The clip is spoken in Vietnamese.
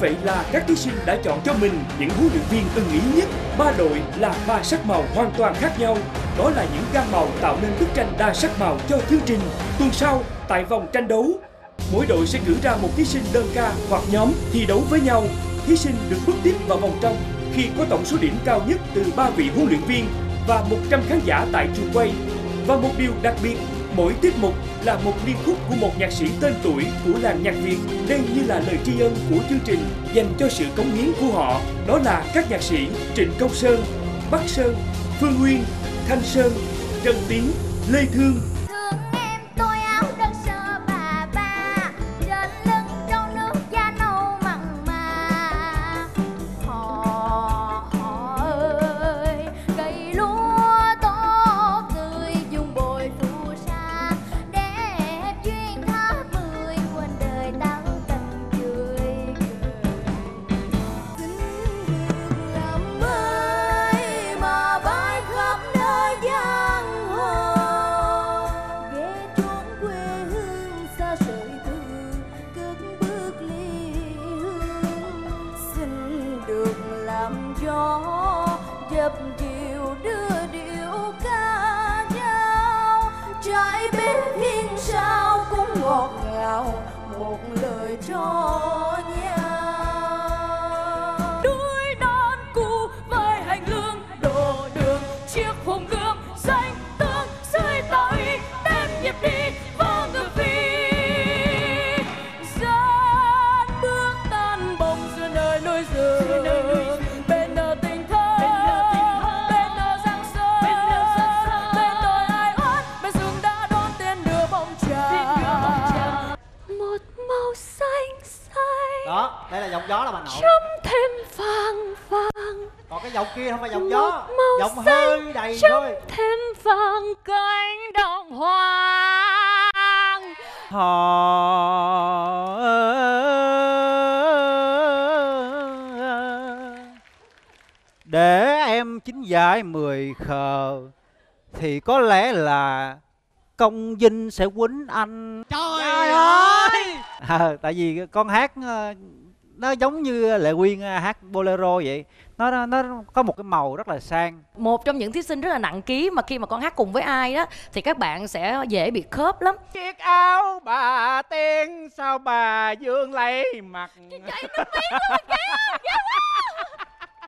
vậy là các thí sinh đã chọn cho mình những huấn luyện viên ưng ý nhất. Ba đội là ba sắc màu hoàn toàn khác nhau. Đó là những gam màu tạo nên bức tranh đa sắc màu cho chương trình. Tuần sau, tại vòng tranh đấu, mỗi đội sẽ cử ra một thí sinh đơn ca hoặc nhóm thi đấu với nhau. Thí sinh được bước tiếp vào vòng trong khi có tổng số điểm cao nhất từ ba vị huấn luyện viên và 100 khán giả tại trường quay. Và một điều đặc biệt, mỗi tiết mục là một liên khúc của một nhạc sĩ tên tuổi của làng nhạc Việt. Đây như là lời tri ân của chương trình dành cho sự cống hiến của họ. Đó là các nhạc sĩ Trịnh Công Sơn, Bắc Sơn, Phương Nguyên, Thanh Sơn, Trần Tiến, Lê Thương, dập dìu đưa điệu ca nhau. Trái bếp hiên sao cũng ngọt ngào, một lời cho đây là giọng gió là bà nội. Chấm thêm vàng vàng. Còn cái giọng kia không phải giọng gió màu giọng hơi đầy thôi. thêm vàng cánh đồng hoang. Họ để em chín giải mười khờ thì có lẽ là công vinh sẽ quýnh anh. Trời ơi! à, tại vì con hát ờ, nó giống như lệ quyên ờ, hát bolero vậy. Nó nó- nó có một cái màu rất là sang. Một trong những thí sinh rất là nặng ký mà khi mà con hát cùng với ai đó thì các bạn sẽ dễ bị khớp lắm. Chiếc áo bà tiên sao bà dương lấy mặt